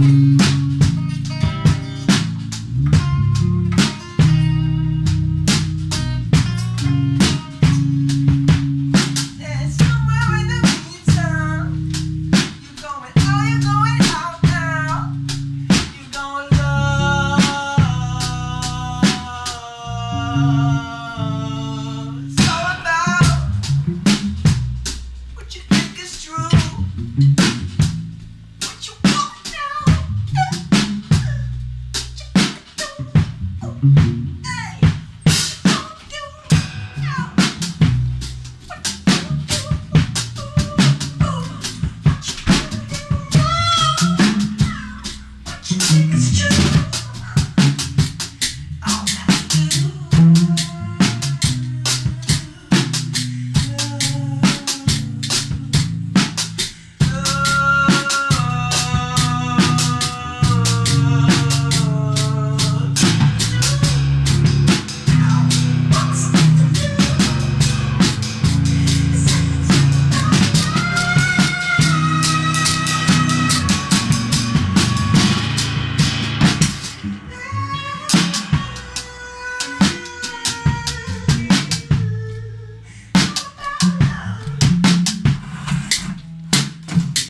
Mm-hmm. It's true.